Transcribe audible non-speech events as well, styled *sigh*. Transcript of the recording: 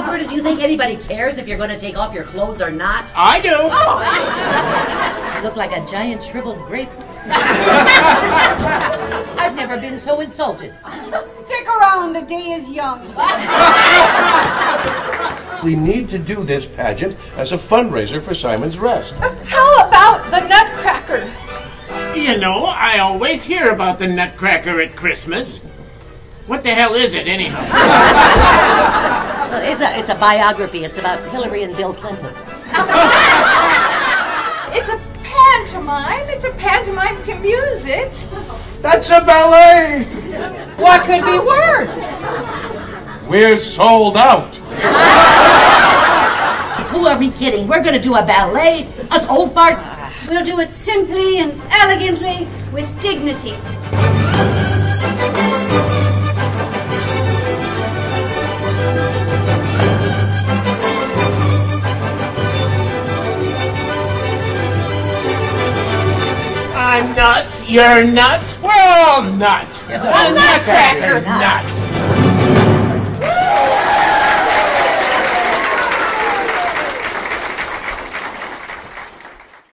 Alberta, do you think anybody cares if you're going to take off your clothes or not? I do. Oh. You look like a giant shriveled grape. *laughs* I've never been so insulted. Stick around, the day is young. *laughs* We need to do this pageant as a fundraiser for Simon's Rest. How about the Nutcracker? You know, I always hear about the Nutcracker at Christmas. What the hell is it, anyhow? *laughs* Well, It's a, it's a biography. It's about Hillary and Bill Clinton. *laughs* It's a pantomime. It's a pantomime to music. That's a ballet! What could be worse? We're sold out. *laughs* Who are we kidding? We're going to do a ballet? Us old farts? We'll do it simply and elegantly with dignity. I'm nuts. You're nuts. We're all nuts. the Nutcracker's nuts.